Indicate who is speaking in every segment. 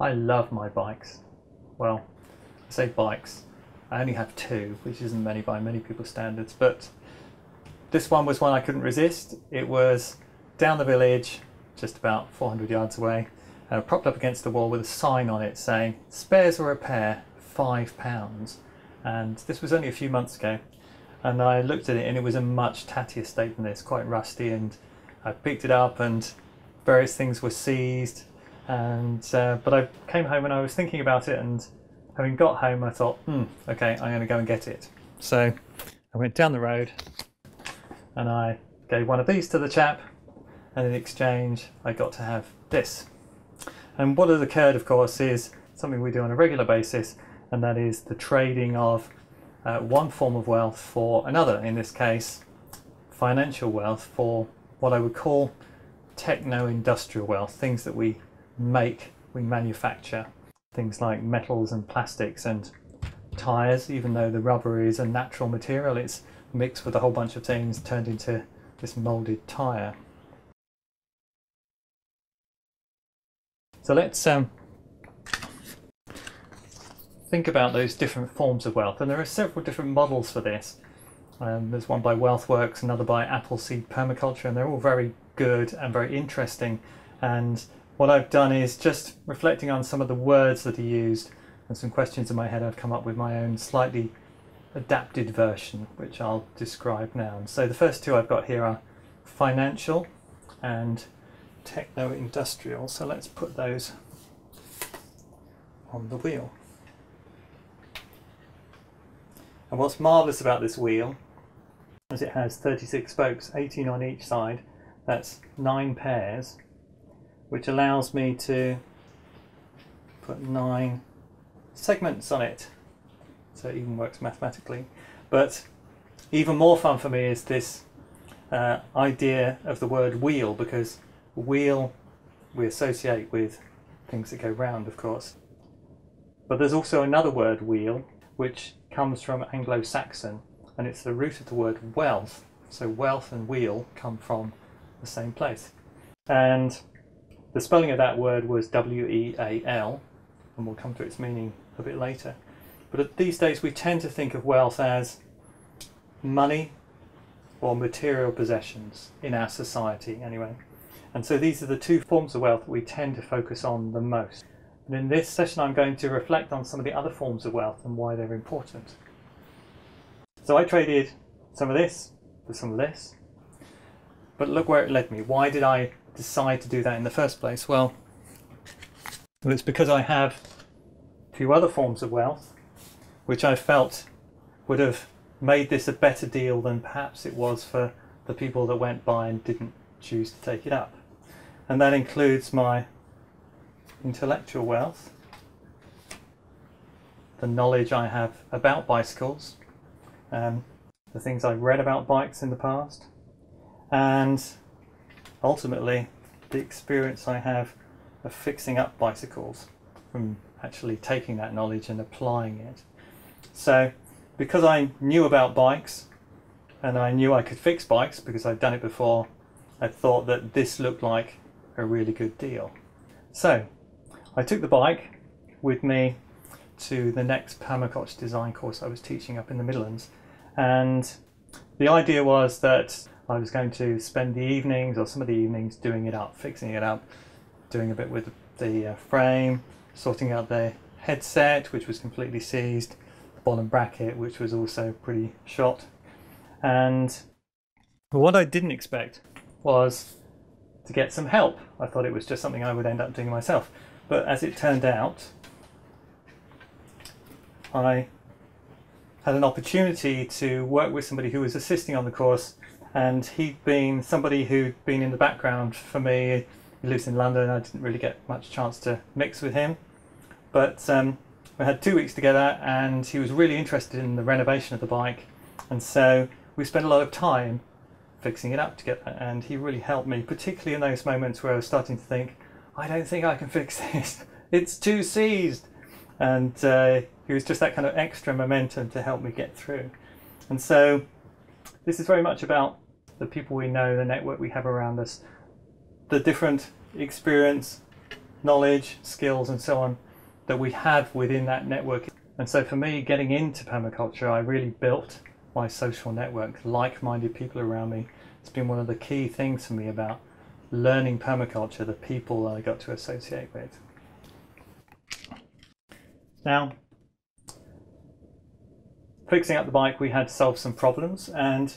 Speaker 1: I love my bikes. Well, I say bikes. I only have two, which isn't many by many people's standards, but this one was one I couldn't resist. It was down the village, just about 400 yards away, uh, propped up against the wall with a sign on it saying spares or repair, five pounds. And this was only a few months ago. And I looked at it and it was a much tattier state than this, quite rusty. And I picked it up and various things were seized. And uh, but I came home and I was thinking about it and having got home I thought, hmm, okay, I'm going to go and get it. So I went down the road and I gave one of these to the chap and in exchange I got to have this. And what has occurred of course is something we do on a regular basis and that is the trading of uh, one form of wealth for another, in this case financial wealth for what I would call techno-industrial wealth, things that we make, we manufacture, things like metals and plastics and tyres, even though the rubber is a natural material, it's mixed with a whole bunch of things turned into this moulded tyre. So let's um, think about those different forms of wealth, and there are several different models for this. Um, there's one by WealthWorks, another by Appleseed Permaculture, and they're all very good and very interesting. And what I've done is just reflecting on some of the words that are used and some questions in my head, I've come up with my own slightly adapted version, which I'll describe now. And so the first two I've got here are financial and techno-industrial. So let's put those on the wheel. And what's marvellous about this wheel is it has 36 spokes, 18 on each side. That's nine pairs, which allows me to put nine segments on it. So it even works mathematically. But even more fun for me is this uh, idea of the word wheel because wheel we associate with things that go round, of course. But there's also another word, weal, which comes from Anglo-Saxon and it's the root of the word wealth. So wealth and weal come from the same place. And the spelling of that word was W-E-A-L and we'll come to its meaning a bit later. But these days we tend to think of wealth as money or material possessions in our society anyway. And so these are the two forms of wealth that we tend to focus on the most. And in this session I'm going to reflect on some of the other forms of wealth and why they're important. So I traded some of this for some of this. But look where it led me. Why did I decide to do that in the first place? Well, well it's because I have a few other forms of wealth which I felt would have made this a better deal than perhaps it was for the people that went by and didn't choose to take it up. And that includes my intellectual wealth, the knowledge I have about bicycles, um, the things I've read about bikes in the past, and ultimately the experience I have of fixing up bicycles from actually taking that knowledge and applying it. So because I knew about bikes and I knew I could fix bikes because I'd done it before, I thought that this looked like a really good deal. So I took the bike with me to the next permaculture design course I was teaching up in the Midlands and the idea was that I was going to spend the evenings or some of the evenings doing it up, fixing it up, doing a bit with the uh, frame, sorting out the headset which was completely seized, the bottom bracket which was also pretty shot and what I didn't expect was to get some help. I thought it was just something I would end up doing myself. But as it turned out, I had an opportunity to work with somebody who was assisting on the course and he'd been somebody who'd been in the background for me. He lives in London I didn't really get much chance to mix with him. But um, we had two weeks together and he was really interested in the renovation of the bike and so we spent a lot of time fixing it up together and he really helped me particularly in those moments where I was starting to think I don't think I can fix this it's too seized and uh, he was just that kind of extra momentum to help me get through and so this is very much about the people we know the network we have around us the different experience knowledge, skills, and so on that we have within that network. And so for me, getting into permaculture, I really built my social network, like minded people around me. It's been one of the key things for me about learning permaculture, the people that I got to associate with. Now, fixing up the bike, we had to solve some problems, and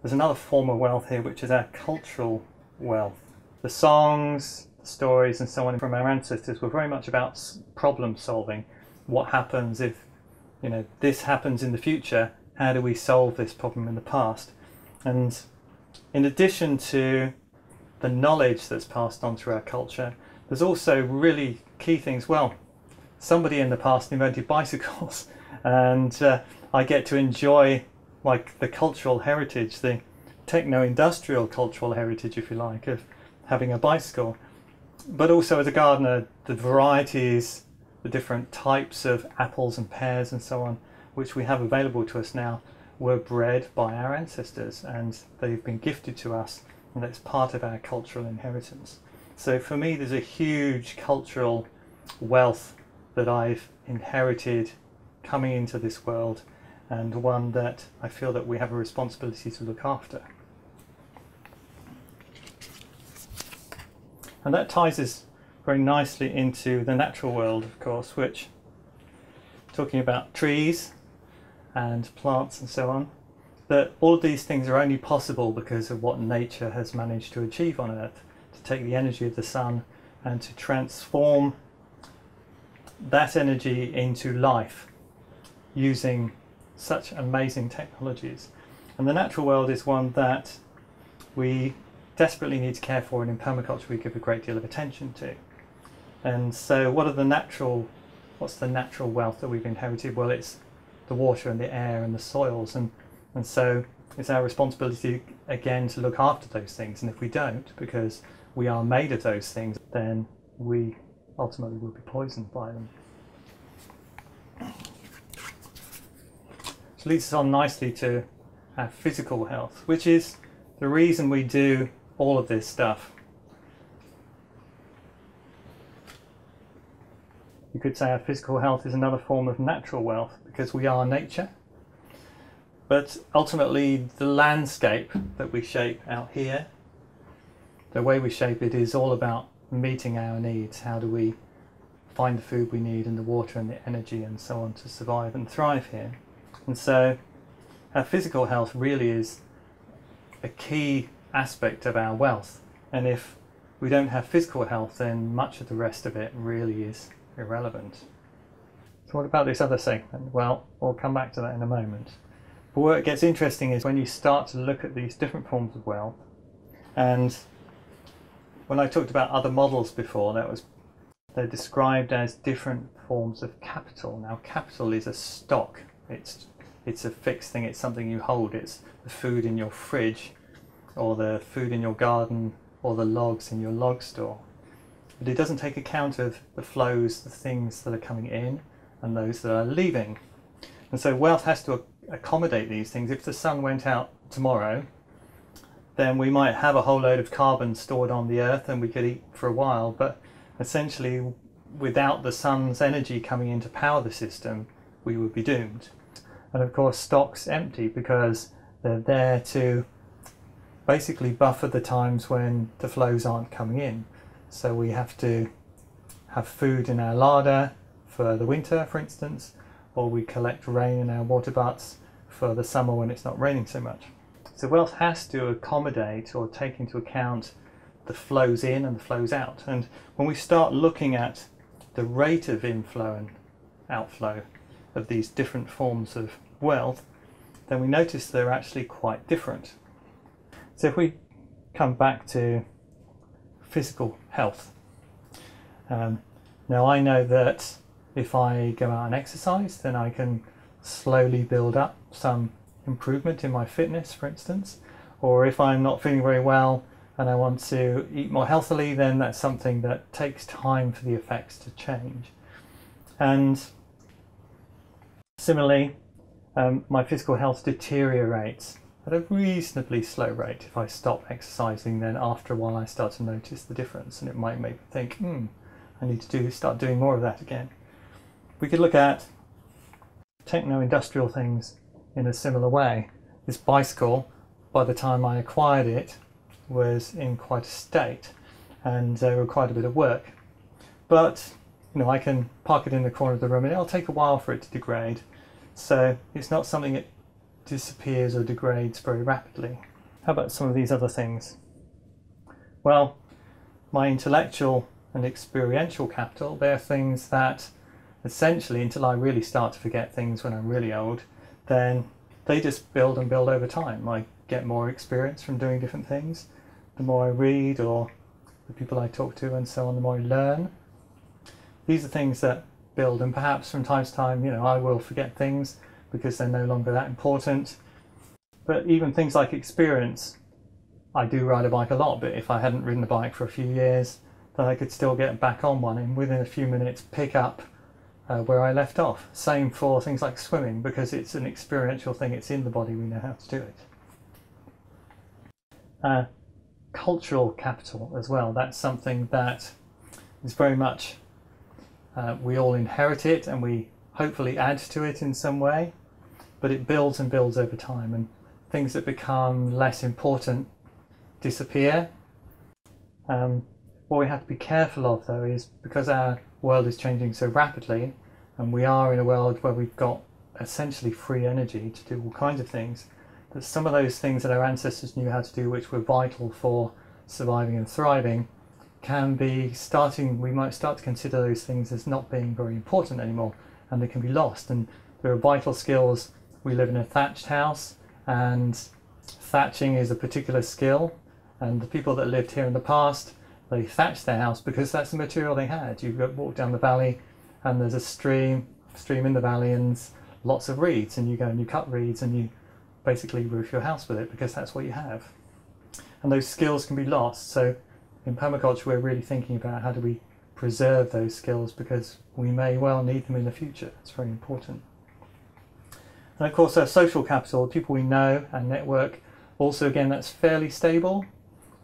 Speaker 1: there's another form of wealth here, which is our cultural wealth. The songs, the stories, and so on from our ancestors were very much about problem solving. What happens if, you know, this happens in the future? How do we solve this problem in the past? And in addition to the knowledge that's passed on through our culture, there's also really key things. Well, somebody in the past invented bicycles, and uh, I get to enjoy like the cultural heritage, the techno-industrial cultural heritage, if you like, of having a bicycle. But also as a gardener, the varieties, the different types of apples and pears and so on, which we have available to us now, were bred by our ancestors and they've been gifted to us and that's part of our cultural inheritance. So for me, there's a huge cultural wealth that I've inherited coming into this world and one that I feel that we have a responsibility to look after. And that ties us very nicely into the natural world, of course, which, talking about trees and plants and so on, that all of these things are only possible because of what nature has managed to achieve on Earth, to take the energy of the sun and to transform that energy into life using such amazing technologies. And the natural world is one that we desperately need to care for, and in permaculture we give a great deal of attention to. And so, what are the natural, what's the natural wealth that we've inherited? Well, it's the water and the air and the soils, and and so it's our responsibility again to look after those things. And if we don't, because we are made of those things, then we ultimately will be poisoned by them. Which leads us on nicely to our physical health, which is the reason we do all of this stuff. You could say our physical health is another form of natural wealth because we are nature. But ultimately, the landscape that we shape out here, the way we shape it is all about meeting our needs. How do we find the food we need and the water and the energy and so on to survive and thrive here? And so our physical health really is a key aspect of our wealth. And if we don't have physical health, then much of the rest of it really is irrelevant. So what about this other segment? Well, we'll come back to that in a moment. But where it gets interesting is when you start to look at these different forms of wealth. And when I talked about other models before, that was they're described as different forms of capital. Now, capital is a stock. It's it's a fixed thing, it's something you hold, it's the food in your fridge, or the food in your garden, or the logs in your log store. But it doesn't take account of the flows, the things that are coming in, and those that are leaving. And so wealth has to accommodate these things. If the sun went out tomorrow, then we might have a whole load of carbon stored on the earth and we could eat for a while, but essentially without the sun's energy coming in to power the system, we would be doomed and of course stocks empty because they're there to basically buffer the times when the flows aren't coming in. So we have to have food in our larder for the winter, for instance, or we collect rain in our water butts for the summer when it's not raining so much. So wealth has to accommodate or take into account the flows in and the flows out. And when we start looking at the rate of inflow and outflow of these different forms of wealth, then we notice they're actually quite different. So if we come back to physical health, um, now I know that if I go out and exercise, then I can slowly build up some improvement in my fitness, for instance. Or if I'm not feeling very well and I want to eat more healthily, then that's something that takes time for the effects to change. And Similarly, um, my physical health deteriorates at a reasonably slow rate. If I stop exercising, then after a while I start to notice the difference, and it might make me think, hmm, I need to do start doing more of that again. We could look at techno-industrial things in a similar way. This bicycle, by the time I acquired it, was in quite a state and uh, required a bit of work. But you know, I can park it in the corner of the room and it'll take a while for it to degrade. So it's not something that disappears or degrades very rapidly. How about some of these other things? Well, my intellectual and experiential capital, they're things that essentially, until I really start to forget things when I'm really old, then they just build and build over time. I get more experience from doing different things. The more I read or the people I talk to and so on, the more I learn. These are things that build and perhaps from time to time, you know, I will forget things because they're no longer that important. But even things like experience, I do ride a bike a lot, but if I hadn't ridden a bike for a few years, then I could still get back on one and within a few minutes pick up uh, where I left off. Same for things like swimming because it's an experiential thing, it's in the body, we know how to do it. Uh, cultural capital as well, that's something that is very much, uh, we all inherit it and we hopefully add to it in some way, but it builds and builds over time and things that become less important disappear. Um, what we have to be careful of though is because our world is changing so rapidly and we are in a world where we've got essentially free energy to do all kinds of things that some of those things that our ancestors knew how to do which were vital for surviving and thriving can be starting we might start to consider those things as not being very important anymore and they can be lost and there are vital skills we live in a thatched house and thatching is a particular skill and the people that lived here in the past they thatched their house because that's the material they had. You walk down the valley and there's a stream, stream in the valley and lots of reeds and you go and you cut reeds and you basically roof your house with it because that's what you have. And those skills can be lost. So in permaculture we're really thinking about how do we preserve those skills because we may well need them in the future. It's very important. And of course our social capital, people we know and network, also again that's fairly stable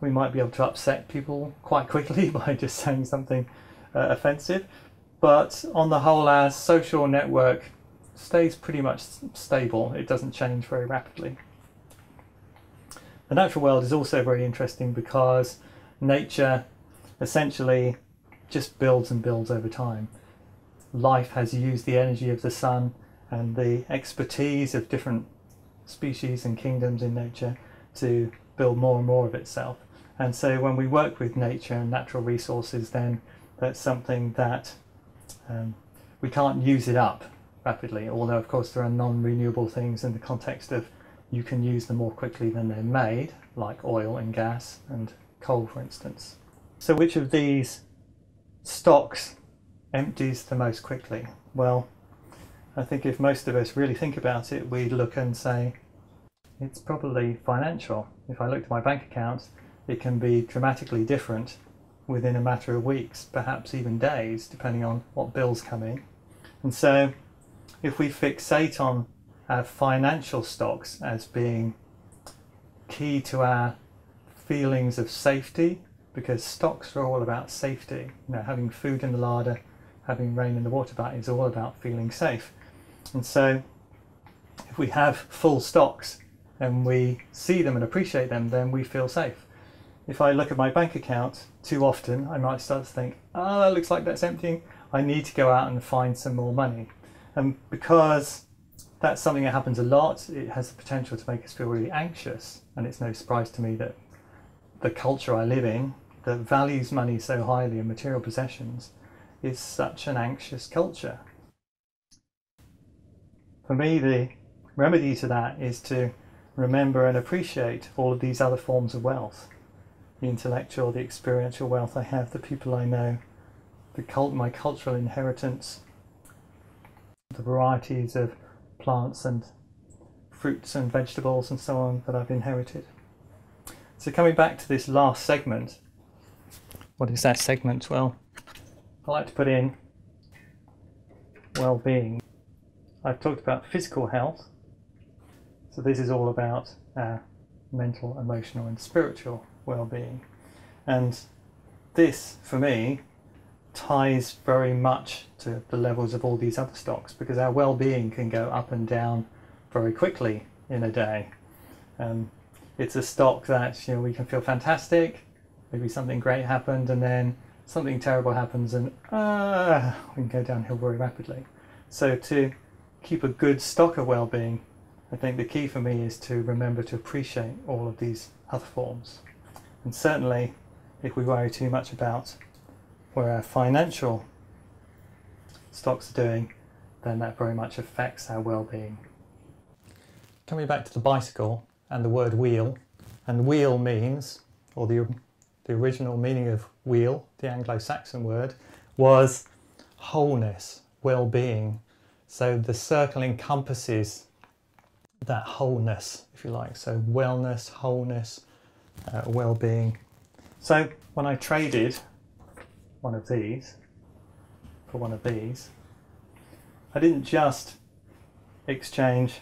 Speaker 1: we might be able to upset people quite quickly by just saying something uh, offensive. But on the whole, our social network stays pretty much stable. It doesn't change very rapidly. The natural world is also very interesting because nature essentially just builds and builds over time. Life has used the energy of the sun and the expertise of different species and kingdoms in nature to build more and more of itself. And so when we work with nature and natural resources, then that's something that um, we can't use it up rapidly. Although, of course, there are non-renewable things in the context of you can use them more quickly than they're made, like oil and gas and coal, for instance. So which of these stocks empties the most quickly? Well, I think if most of us really think about it, we'd look and say, it's probably financial. If I look at my bank account, it can be dramatically different within a matter of weeks, perhaps even days, depending on what bills come in. And so, if we fixate on our financial stocks as being key to our feelings of safety, because stocks are all about safety. You know, having food in the larder, having rain in the water butt is all about feeling safe. And so, if we have full stocks and we see them and appreciate them, then we feel safe if I look at my bank account too often, I might start to think, oh, that looks like that's emptying. I need to go out and find some more money. And because that's something that happens a lot, it has the potential to make us feel really anxious. And it's no surprise to me that the culture I live in, that values money so highly and material possessions, is such an anxious culture. For me, the remedy to that is to remember and appreciate all of these other forms of wealth the intellectual, the experiential wealth I have, the people I know, the cult, my cultural inheritance, the varieties of plants and fruits and vegetables and so on that I've inherited. So coming back to this last segment, what is that segment? Well, I like to put in well-being. I've talked about physical health, so this is all about our mental, emotional and spiritual well-being. And this, for me, ties very much to the levels of all these other stocks because our well-being can go up and down very quickly in a day. Um, it's a stock that you know we can feel fantastic, maybe something great happened, and then something terrible happens, and uh, we can go downhill very rapidly. So to keep a good stock of well-being, I think the key for me is to remember to appreciate all of these other forms. And certainly, if we worry too much about where our financial stocks are doing, then that very much affects our well-being. Coming back to the bicycle and the word wheel, and weal means, or the, the original meaning of weal, the Anglo-Saxon word, was wholeness, well-being. So the circle encompasses that wholeness, if you like. So wellness, wholeness, uh, well-being. So when I traded one of these for one of these, I didn't just exchange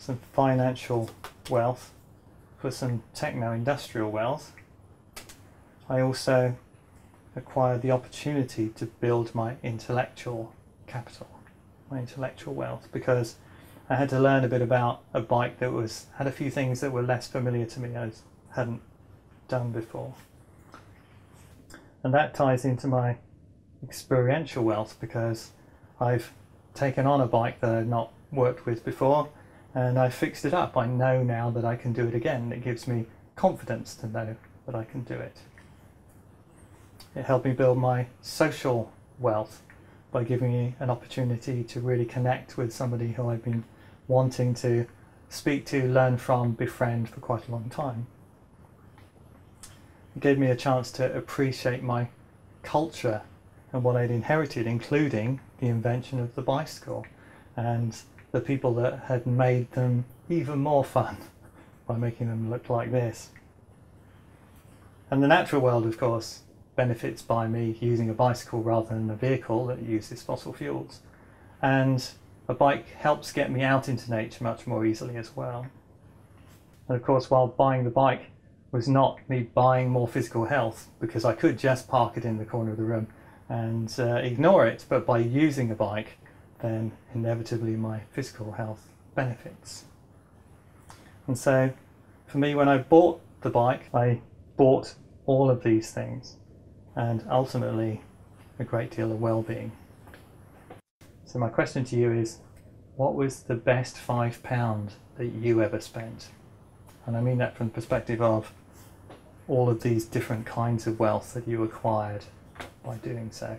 Speaker 1: some financial wealth for some techno-industrial wealth. I also acquired the opportunity to build my intellectual capital, my intellectual wealth, because I had to learn a bit about a bike that was had a few things that were less familiar to me I hadn't done before. And that ties into my experiential wealth because I've taken on a bike that I've not worked with before and I fixed it up. I know now that I can do it again. It gives me confidence to know that I can do it. It helped me build my social wealth by giving me an opportunity to really connect with somebody who I've been wanting to speak to, learn from, befriend for quite a long time. It gave me a chance to appreciate my culture and what I'd inherited, including the invention of the bicycle and the people that had made them even more fun by making them look like this. And the natural world, of course, benefits by me using a bicycle rather than a vehicle that uses fossil fuels. And a bike helps get me out into nature much more easily as well. And of course, while buying the bike was not me buying more physical health, because I could just park it in the corner of the room and uh, ignore it, but by using a bike, then inevitably my physical health benefits. And so, for me, when I bought the bike, I bought all of these things and ultimately a great deal of well-being. So my question to you is, what was the best five pound that you ever spent? And I mean that from the perspective of all of these different kinds of wealth that you acquired by doing so.